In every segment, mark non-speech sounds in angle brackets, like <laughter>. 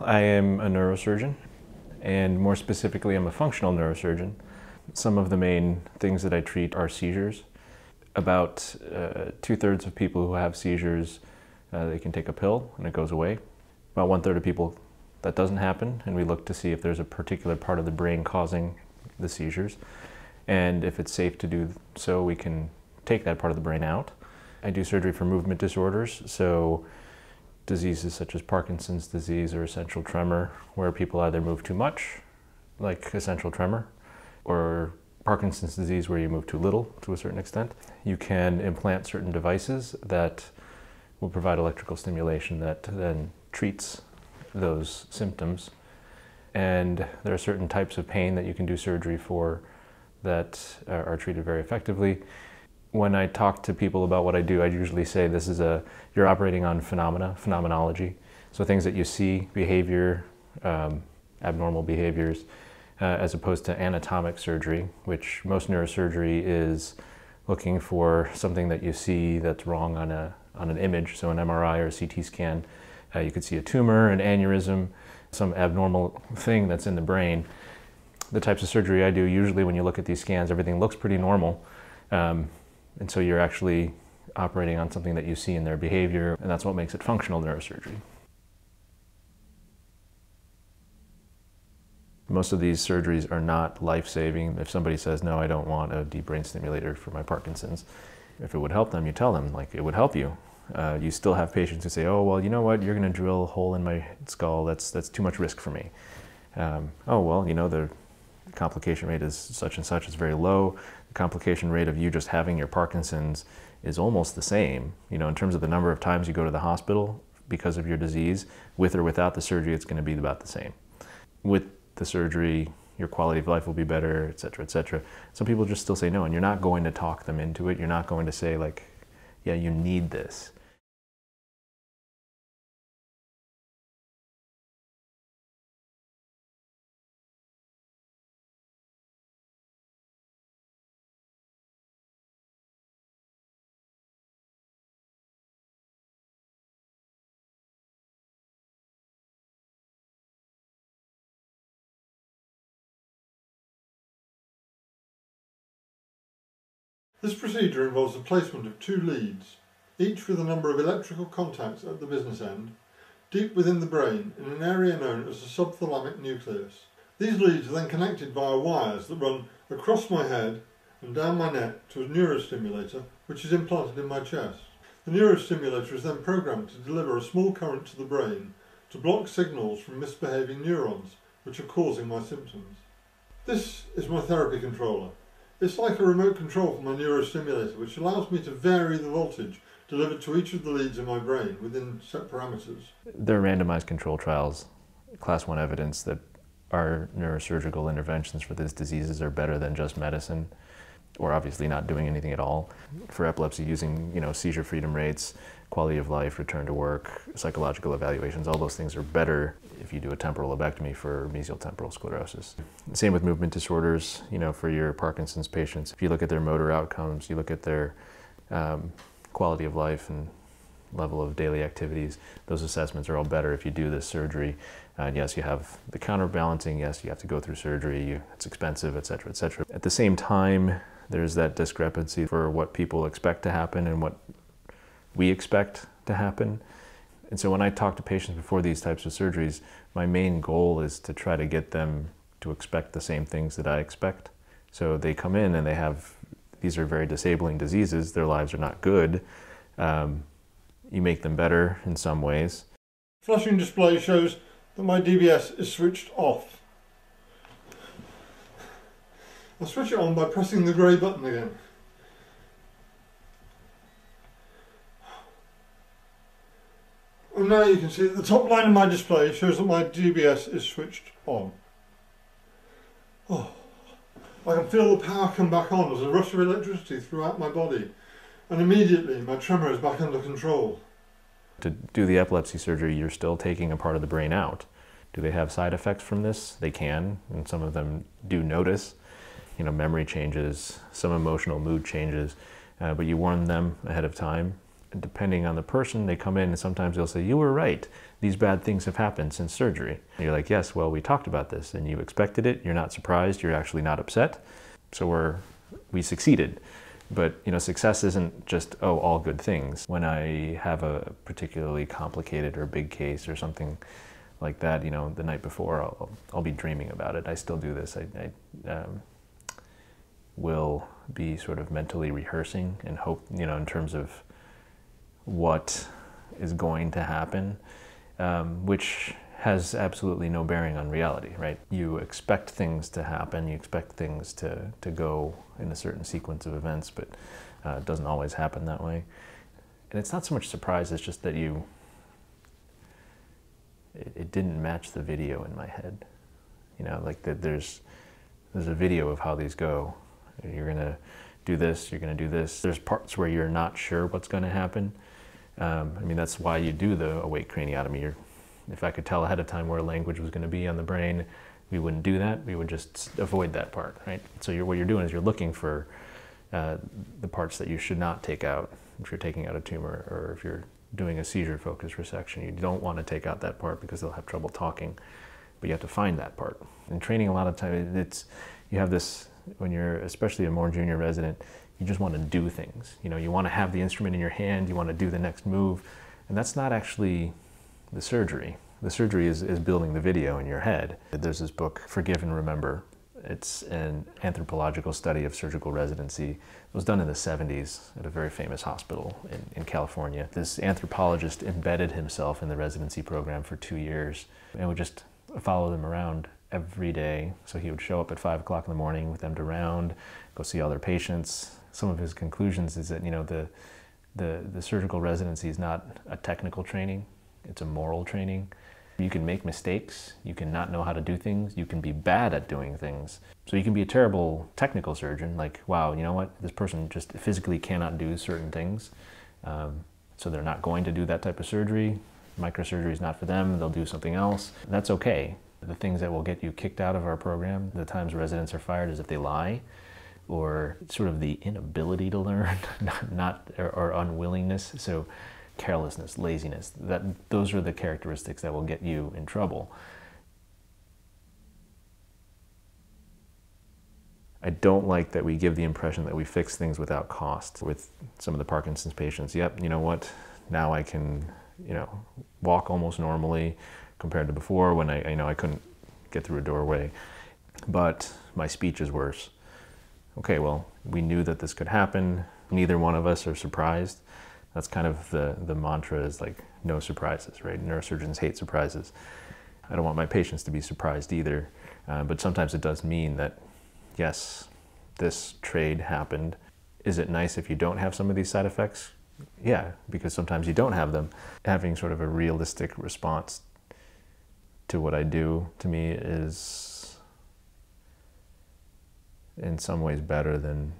I am a neurosurgeon, and more specifically, I'm a functional neurosurgeon. Some of the main things that I treat are seizures. About uh, two thirds of people who have seizures, uh, they can take a pill and it goes away. About one third of people, that doesn't happen, and we look to see if there's a particular part of the brain causing the seizures. And if it's safe to do so, we can take that part of the brain out. I do surgery for movement disorders, so diseases such as Parkinson's disease or essential tremor, where people either move too much, like essential tremor, or Parkinson's disease where you move too little to a certain extent. You can implant certain devices that will provide electrical stimulation that then treats those symptoms. And there are certain types of pain that you can do surgery for that uh, are treated very effectively when I talk to people about what I do, I usually say this is a you're operating on phenomena, phenomenology. So things that you see, behavior, um, abnormal behaviors, uh, as opposed to anatomic surgery, which most neurosurgery is looking for something that you see that's wrong on a on an image. So an MRI or a CT scan, uh, you could see a tumor, an aneurysm, some abnormal thing that's in the brain. The types of surgery I do, usually when you look at these scans, everything looks pretty normal. Um, and so you're actually operating on something that you see in their behavior, and that's what makes it functional neurosurgery. Most of these surgeries are not life-saving. If somebody says, no, I don't want a deep brain stimulator for my Parkinson's, if it would help them, you tell them, like, it would help you. Uh, you still have patients who say, oh, well, you know what, you're gonna drill a hole in my skull, that's, that's too much risk for me. Um, oh, well, you know, the complication rate is such and such, it's very low complication rate of you just having your Parkinson's is almost the same. You know, in terms of the number of times you go to the hospital because of your disease, with or without the surgery, it's going to be about the same. With the surgery, your quality of life will be better, et cetera, et cetera. Some people just still say no, and you're not going to talk them into it. You're not going to say like, yeah, you need this. This procedure involves the placement of two leads, each with a number of electrical contacts at the business end, deep within the brain in an area known as the subthalamic nucleus. These leads are then connected via wires that run across my head and down my neck to a neurostimulator which is implanted in my chest. The neurostimulator is then programmed to deliver a small current to the brain to block signals from misbehaving neurons which are causing my symptoms. This is my therapy controller. It's like a remote control for my neurostimulator, which allows me to vary the voltage delivered to each of the leads in my brain within set parameters. There are randomized control trials, class one evidence that our neurosurgical interventions for these diseases are better than just medicine or obviously not doing anything at all. For epilepsy, using you know seizure freedom rates, quality of life, return to work, psychological evaluations, all those things are better if you do a temporal lobectomy for mesial temporal sclerosis. Same with movement disorders, you know, for your Parkinson's patients. If you look at their motor outcomes, you look at their um, quality of life and level of daily activities, those assessments are all better if you do this surgery. and yes, you have the counterbalancing, yes, you have to go through surgery, it's expensive, et cetera, et cetera. At the same time, there's that discrepancy for what people expect to happen and what we expect to happen. And so when I talk to patients before these types of surgeries, my main goal is to try to get them to expect the same things that I expect. So they come in and they have, these are very disabling diseases, their lives are not good. Um, you make them better in some ways. Flashing display shows that my DBS is switched off. I'll switch it on by pressing the grey button again. And now you can see that the top line of my display shows that my DBS is switched on. Oh, I can feel the power come back on as a rush of electricity throughout my body and immediately my tremor is back under control. To do the epilepsy surgery, you're still taking a part of the brain out. Do they have side effects from this? They can, and some of them do notice you know, memory changes, some emotional mood changes, uh, but you warn them ahead of time. depending on the person, they come in and sometimes they'll say, You were right. These bad things have happened since surgery. And you're like, Yes, well, we talked about this and you expected it. You're not surprised. You're actually not upset. So we're, we succeeded. But you know, success isn't just oh all good things. When I have a particularly complicated or big case or something like that, you know, the night before I'll, I'll be dreaming about it. I still do this. I, I um, will be sort of mentally rehearsing and hope, you know, in terms of what is going to happen, um, which has absolutely no bearing on reality, right? You expect things to happen, you expect things to, to go in a certain sequence of events, but uh, it doesn't always happen that way. And it's not so much surprise, it's just that you, it, it didn't match the video in my head. You know, like that there's, there's a video of how these go. You're gonna do this, you're gonna do this. There's parts where you're not sure what's gonna happen. Um, I mean, that's why you do the awake craniotomy. You're if I could tell ahead of time where language was going to be on the brain, we wouldn't do that. We would just avoid that part, right? So you're, what you're doing is you're looking for uh, the parts that you should not take out if you're taking out a tumor or if you're doing a seizure focused resection. You don't want to take out that part because they'll have trouble talking, but you have to find that part. In training, a lot of times it's you have this when you're especially a more junior resident, you just want to do things. You know, you want to have the instrument in your hand, you want to do the next move, and that's not actually the surgery. The surgery is, is building the video in your head. There's this book, Forgive and Remember. It's an anthropological study of surgical residency. It was done in the 70s at a very famous hospital in, in California. This anthropologist embedded himself in the residency program for two years and would just follow them around every day. So he would show up at five o'clock in the morning with them to round, go see all their patients. Some of his conclusions is that, you know, the, the, the surgical residency is not a technical training. It's a moral training. You can make mistakes, you can not know how to do things, you can be bad at doing things. So you can be a terrible technical surgeon, like, wow, you know what, this person just physically cannot do certain things. Um, so they're not going to do that type of surgery. Microsurgery is not for them, they'll do something else. That's okay. The things that will get you kicked out of our program, the times residents are fired, is if they lie or sort of the inability to learn, <laughs> not, or, or unwillingness. So carelessness, laziness. That, those are the characteristics that will get you in trouble. I don't like that we give the impression that we fix things without cost with some of the Parkinson's patients. Yep, you know what? Now I can, you know, walk almost normally compared to before when I, you know, I couldn't get through a doorway, but my speech is worse. Okay, well, we knew that this could happen. Neither one of us are surprised that's kind of the, the mantra is like no surprises, right? Neurosurgeons hate surprises. I don't want my patients to be surprised either. Uh, but sometimes it does mean that, yes, this trade happened. Is it nice if you don't have some of these side effects? Yeah, because sometimes you don't have them. Having sort of a realistic response to what I do to me is in some ways better than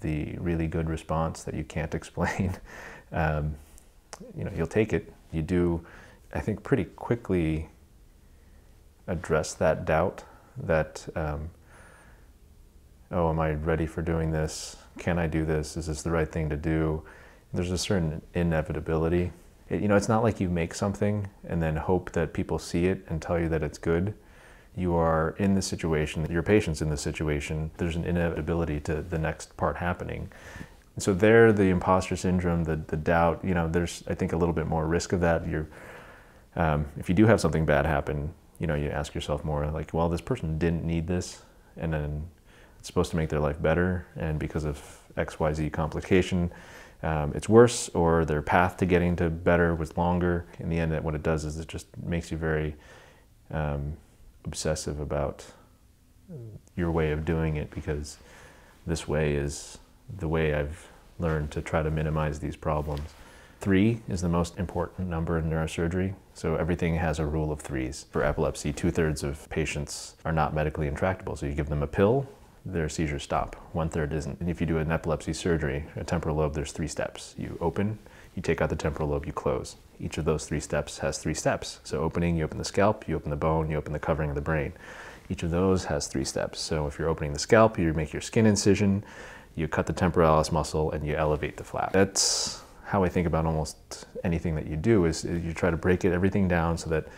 the really good response that you can't <laughs> explain um, you know, you'll take it. You do, I think, pretty quickly address that doubt that, um, oh, am I ready for doing this? Can I do this? Is this the right thing to do? There's a certain inevitability. It, you know, it's not like you make something and then hope that people see it and tell you that it's good. You are in the situation, your patient's in the situation, there's an inevitability to the next part happening. So there, the imposter syndrome, the, the doubt, you know, there's, I think, a little bit more risk of that. You're, um, if you do have something bad happen, you know, you ask yourself more like, well, this person didn't need this, and then it's supposed to make their life better, and because of X, Y, Z complication, um, it's worse, or their path to getting to better was longer. In the end, what it does is it just makes you very um, obsessive about your way of doing it because this way is the way I've learned to try to minimize these problems. Three is the most important number in neurosurgery, so everything has a rule of threes. For epilepsy, two thirds of patients are not medically intractable, so you give them a pill, their seizures stop. One third isn't. And if you do an epilepsy surgery, a temporal lobe, there's three steps. You open, you take out the temporal lobe, you close. Each of those three steps has three steps. So opening, you open the scalp, you open the bone, you open the covering of the brain. Each of those has three steps. So if you're opening the scalp, you make your skin incision, you cut the temporalis muscle and you elevate the flap. That's how I think about almost anything that you do is, you try to break it everything down so that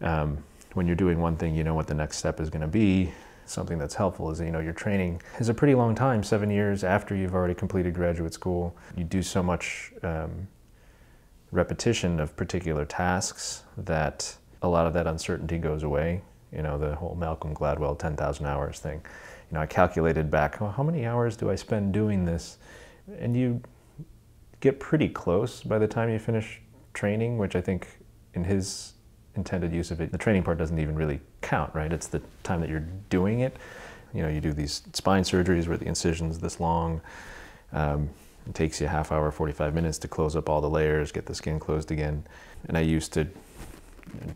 um, when you're doing one thing, you know what the next step is going to be. Something that's helpful is you know your training is a pretty long time, seven years after you've already completed graduate school. You do so much um, repetition of particular tasks that a lot of that uncertainty goes away. You know the whole Malcolm Gladwell 10,000 hours thing. You know I calculated back well, how many hours do I spend doing this, and you get pretty close by the time you finish training, which I think in his intended use of it, the training part doesn't even really count, right? It's the time that you're doing it. You know, you do these spine surgeries where the incision's this long. Um, it takes you a half hour, 45 minutes to close up all the layers, get the skin closed again. And I used to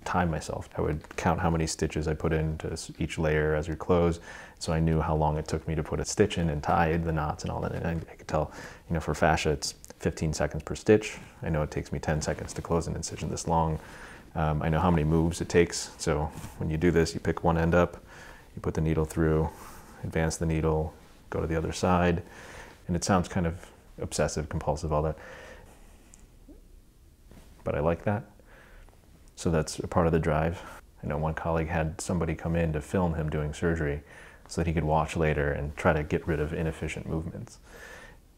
time myself. I would count how many stitches I put into each layer as we close, so I knew how long it took me to put a stitch in and tie the knots and all that. And I, I could tell, you know, for fascia, it's 15 seconds per stitch. I know it takes me 10 seconds to close an incision this long. Um, I know how many moves it takes. So when you do this, you pick one end up, you put the needle through, advance the needle, go to the other side. And it sounds kind of obsessive, compulsive, all that. But I like that. So that's a part of the drive. I know one colleague had somebody come in to film him doing surgery so that he could watch later and try to get rid of inefficient movements.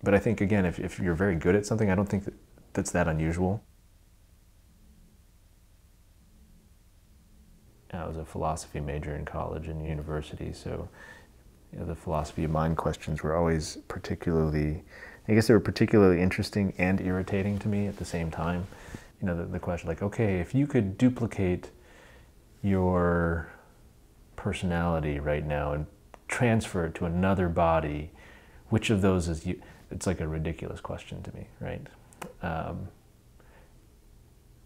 But I think, again, if, if you're very good at something, I don't think that that's that unusual. I was a philosophy major in college and university, so you know, the philosophy of mind questions were always particularly, I guess they were particularly interesting and irritating to me at the same time. You know, the, the question like, okay, if you could duplicate your personality right now and transfer it to another body, which of those is you? it's like a ridiculous question to me, right? Um,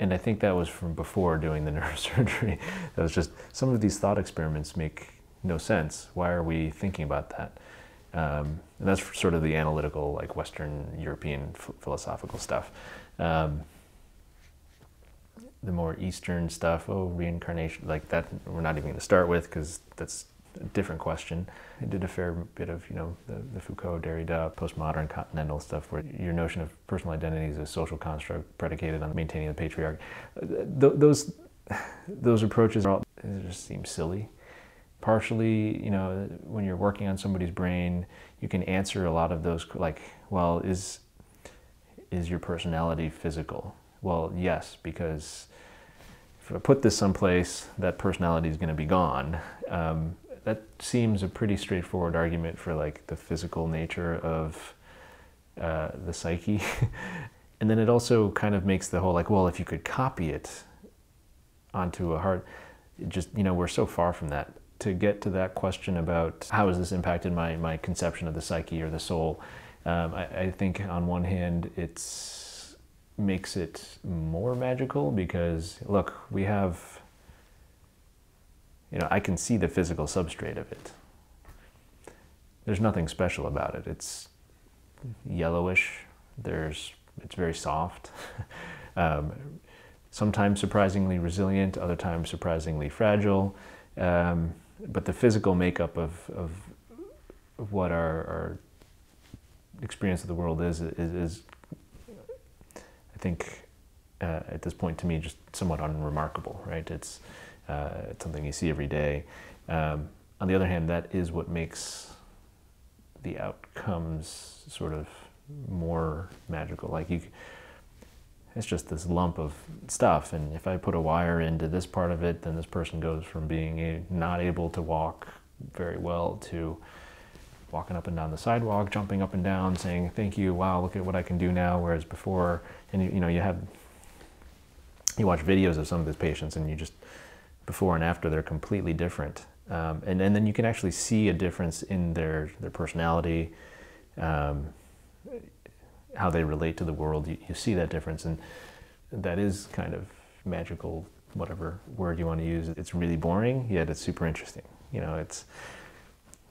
and I think that was from before doing the <laughs> neurosurgery. that was just some of these thought experiments make no sense. Why are we thinking about that? Um, and that's sort of the analytical, like Western European philosophical stuff. Um, the more Eastern stuff, oh, reincarnation, like that, we're not even going to start with because that's a different question. I did a fair bit of, you know, the, the, Foucault, Derrida, postmodern continental stuff where your notion of personal identity is a social construct predicated on maintaining the patriarchy. Th those, those approaches all, just seem silly. Partially, you know, when you're working on somebody's brain, you can answer a lot of those, like, well, is, is your personality physical? Well, yes, because if I put this someplace, that personality is going to be gone. Um, that seems a pretty straightforward argument for like the physical nature of uh, the psyche. <laughs> and then it also kind of makes the whole like, well, if you could copy it onto a heart, just, you know, we're so far from that. To get to that question about how has this impacted my, my conception of the psyche or the soul, um, I, I think on one hand, it's makes it more magical because look, we have you know, I can see the physical substrate of it. There's nothing special about it. It's yellowish. There's, it's very soft. <laughs> um, sometimes surprisingly resilient, other times surprisingly fragile. Um, but the physical makeup of, of, what our, our, experience of the world is, is, is I think, uh, at this point to me, just somewhat unremarkable, right? It's, uh, it's something you see every day. Um, on the other hand, that is what makes the outcomes sort of more magical. Like you, it's just this lump of stuff, and if I put a wire into this part of it, then this person goes from being a, not able to walk very well to walking up and down the sidewalk, jumping up and down, saying "Thank you, wow, look at what I can do now." Whereas before, and you, you know, you have you watch videos of some of these patients, and you just before and after, they're completely different. Um, and, and then you can actually see a difference in their, their personality, um, how they relate to the world. You, you, see that difference, and that is kind of magical, whatever word you want to use. It's really boring, yet it's super interesting. You know, it's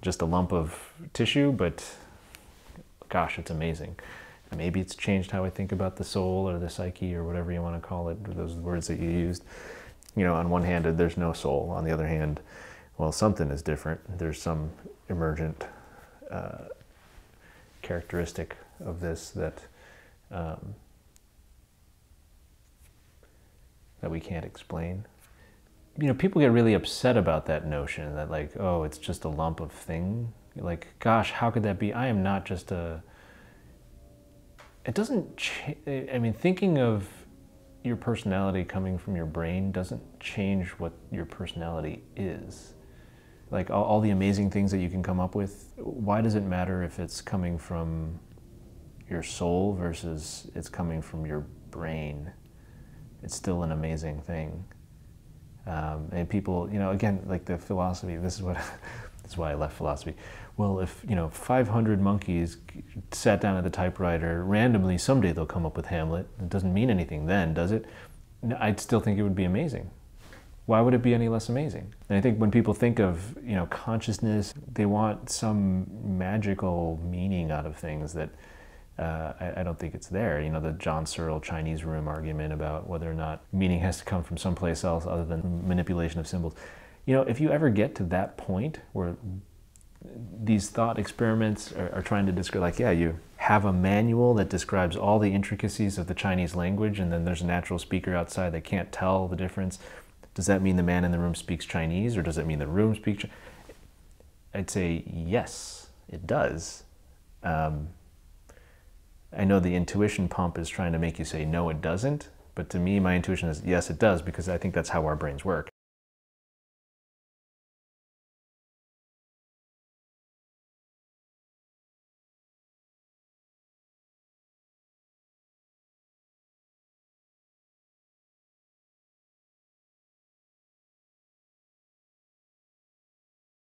just a lump of tissue, but gosh, it's amazing. Maybe it's changed how I think about the soul or the psyche or whatever you want to call it, those words that you used you know, on one hand, there's no soul. On the other hand, well, something is different. There's some emergent uh, characteristic of this that um, that we can't explain. You know, people get really upset about that notion that like, oh, it's just a lump of thing. Like, gosh, how could that be? I am not just a. It doesn't. Ch- I mean, thinking of your personality coming from your brain doesn't change what your personality is. Like all, all, the amazing things that you can come up with, why does it matter if it's coming from your soul versus it's coming from your brain? It's still an amazing thing. Um, and people, you know, again, like the philosophy, this is what, <laughs> this is why I left philosophy. Well, if, you know, 500 monkeys sat down at the typewriter randomly, someday they'll come up with Hamlet. It doesn't mean anything then, does it? I'd still think it would be amazing. Why would it be any less amazing? And I think when people think of, you know, consciousness, they want some magical meaning out of things that uh, I, I, don't think it's there. You know, the John Searle Chinese room argument about whether or not meaning has to come from someplace else other than manipulation of symbols. You know, if you ever get to that point where these thought experiments are, are, trying to describe, like, yeah, you have a manual that describes all the intricacies of the Chinese language, and then there's a natural speaker outside that can't tell the difference. Does that mean the man in the room speaks Chinese, or does it mean the room speaks? I'd say yes, it does. Um, I know the intuition pump is trying to make you say no, it doesn't. But to me, my intuition is yes, it does, because I think that's how our brains work.